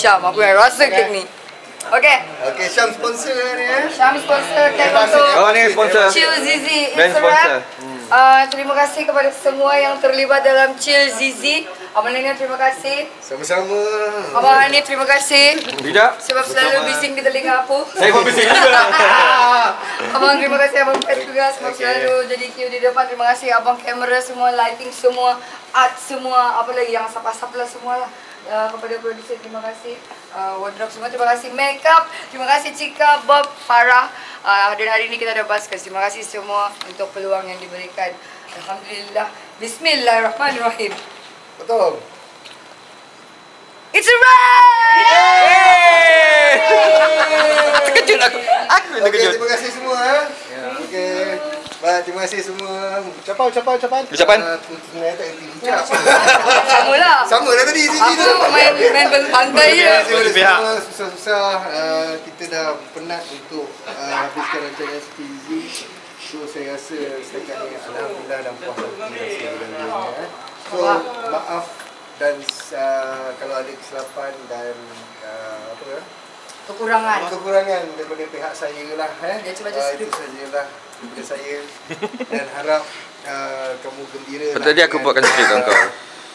Syam. Aku yang rasa kek ni. Okay. Okey, Syam sponsor ni eh. Syam sponsor kek untuk Oh ni sponsor. Chill Zizi. Sponsor. wrap. Uh, terima kasih kepada semua yang terlibat dalam Chill Zizi. Abang Lena terima kasih. Sama-sama. Abang Hanif terima kasih. Tidak. Sebab selalu bising di telinga aku. Saya pun bising juga. Abang terima kasih Abang Pat juga sebab Okay. selalu jadi queue di depan. Terima kasih Abang kamera semua, lighting semua, art semua, apa lagi yang sapa-sapa lah semua lah. Uh, kepada producer terima kasih uh, wardrobe semua terima kasih makeup terima kasih Cika Bob Farah uh, dan hari ini kita ada basket terima kasih semua untuk peluang yang diberikan Alhamdulillah Bismillahirrahmanirrahim Betul. It's a wrap! Terkejut aku. Aku yang Okey, terkejut. terima kasih semua eh. Okey. Baik, terima kasih semua. Ucapan, ucapan, ucapan. Ucapan. Uh, Sebenarnya tak erti ucap. Sama lah Sama lah tadi, Aku tu. main main pantai je Terima kasih susah-susah uh, kita dah penat untuk uh, habiskan rancangan SPZ so saya rasa setakat ni Alhamdulillah dan puas hati rasa dengan eh. so maaf dan uh, kalau ada kesilapan dan uh, apa ya Kekurangan kekurangan daripada pihak saya lah eh. Cuba baca skrip. itu sajalah daripada saya dan harap uh, kamu gembira Tadi aku buatkan skrip dengan kau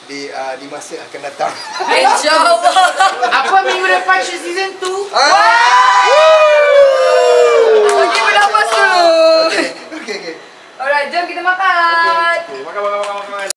di uh, di masa akan datang. InsyaAllah. Apa minggu depan season 2? Uh. Ah. Alright, Jom kita makan. Okay. Makan, makan, makan, makan.